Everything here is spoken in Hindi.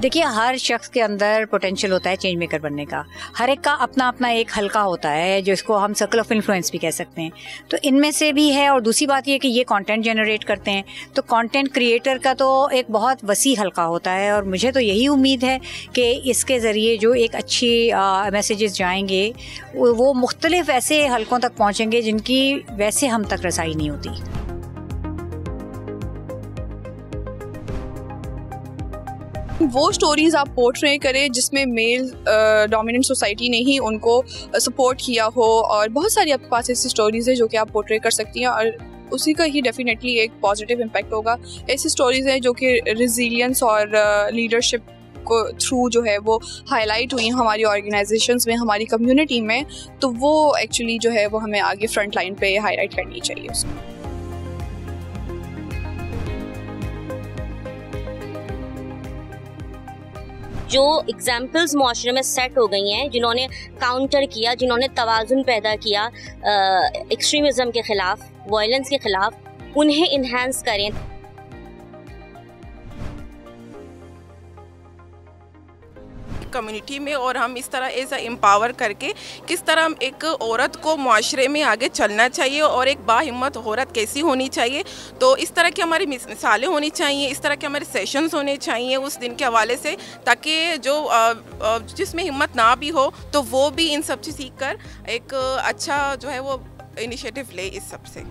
देखिए, हर शख्स के अंदर पोटेंशियल होता है चेंज मेकर बनने का। हर एक का अपना अपना एक हल्का होता है, जो इसको हम सर्कल ऑफ़ इन्फ्लुएंस भी कह सकते हैं। तो इनमें से भी है, और दूसरी बात यह कि ये कंटेंट जनरेट करते हैं। तो कंटेंट क्रिएटर का तो एक बहुत वसी हल्का होता है, और मुझे तो यही उम्मीद है कि इसके ज़रिए जो एक अच्छी मैसेजेस जाएँगे, वो मुख्तलिफ़ ऐसे हलकों तक पहुँचेंगे जिनकी वैसे हम तक रसाई नहीं होती। वो स्टोरीज आप पोर्ट्रे करें जिसमें मेल डोमिनेंट सोसाइटी ने ही उनको सपोर्ट किया हो और बहुत सारी आपके पास ऐसी स्टोरीज है जो कि आप पोर्ट्रे कर सकती हैं और उसी का ही डेफिनेटली एक पॉजिटिव इम्पैक्ट होगा। ऐसी स्टोरीज हैं जो कि रिजिलियंस और लीडरशिप को थ्रू जो है वो हाईलाइट हुई हमारी ऑर्गेनाइजेशन में, हमारी कम्युनिटी में तो वो एक्चुअली जो है वो हमें आगे फ्रंट लाइन पे हाईलाइट करनी चाहिए उसको जो एग्जाम्पल्स मुआरे में सेट हो गई हैं, जिन्होंने काउंटर किया, जिन्होंने तोज़ुन पैदा किया एक्सट्रीमिज़म के ख़िलाफ़ वायलेंस के ख़िलाफ़, उन्हें इन्हेंस करें। कम्युनिटी में और हम इस तरह एज एम्पावर करके किस तरह हम एक औरत को माशरे में आगे चलना चाहिए और एक बाहिम्मत औरत कैसी होनी चाहिए। तो इस तरह की हमारी मिसालें होनी चाहिए, इस तरह के हमारे सेशंस होने चाहिए उस दिन के हवाले से ताकि जो जिसमें हिम्मत ना भी हो तो वो भी इन सबसे सीख कर एक अच्छा जो है वो इनिशिएटिव ले इस सबसे।